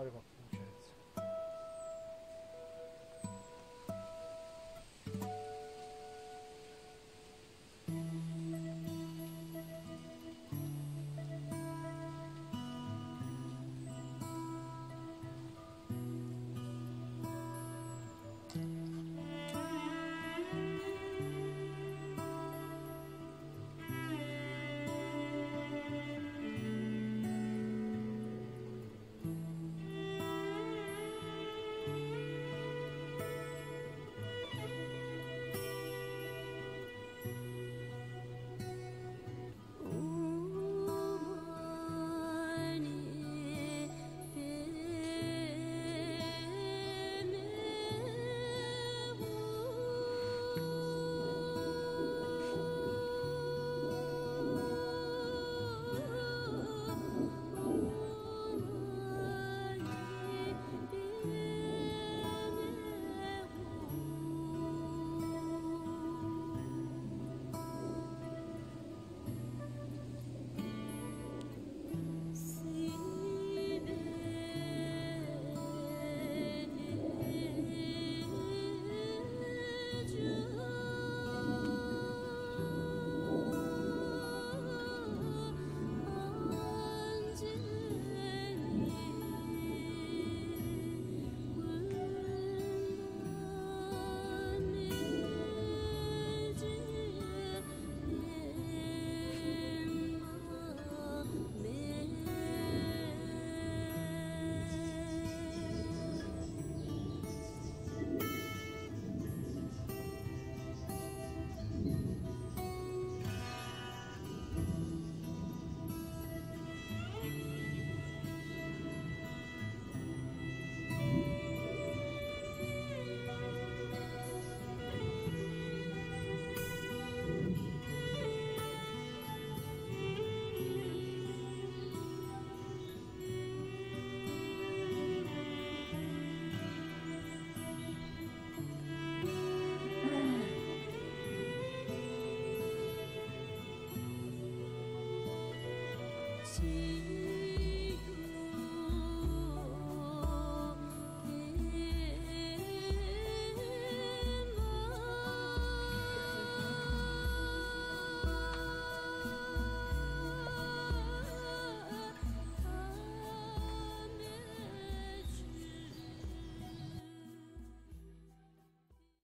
발을 바꿔. See